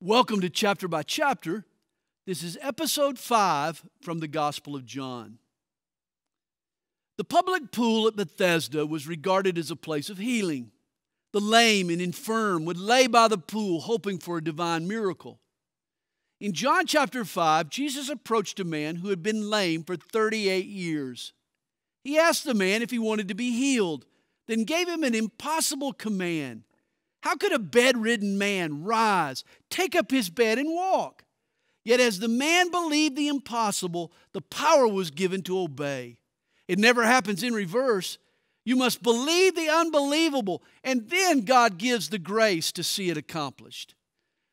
Welcome to Chapter by Chapter. This is episode 5 from the Gospel of John. The public pool at Bethesda was regarded as a place of healing. The lame and infirm would lay by the pool hoping for a divine miracle. In John chapter 5, Jesus approached a man who had been lame for 38 years. He asked the man if he wanted to be healed, then gave him an impossible command how could a bedridden man rise, take up his bed, and walk? Yet, as the man believed the impossible, the power was given to obey. It never happens in reverse. You must believe the unbelievable, and then God gives the grace to see it accomplished.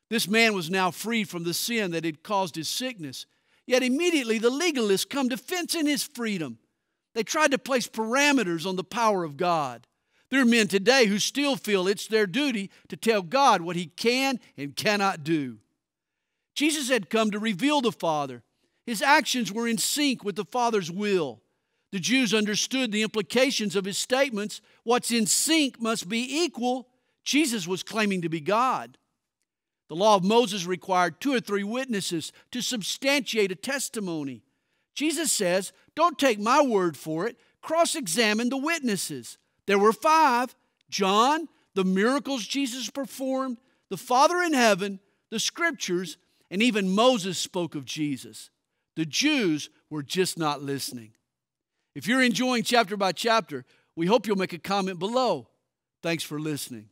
This man was now freed from the sin that had caused his sickness. Yet immediately the legalists come to fence in his freedom. They tried to place parameters on the power of God. There are men today who still feel it's their duty to tell God what he can and cannot do. Jesus had come to reveal the Father. His actions were in sync with the Father's will. The Jews understood the implications of his statements. What's in sync must be equal. Jesus was claiming to be God. The law of Moses required two or three witnesses to substantiate a testimony. Jesus says, Don't take my word for it, cross examine the witnesses. There were five John, the miracles Jesus performed, the Father in heaven, the scriptures, and even Moses spoke of Jesus. The Jews were just not listening. If you're enjoying chapter by chapter, we hope you'll make a comment below. Thanks for listening.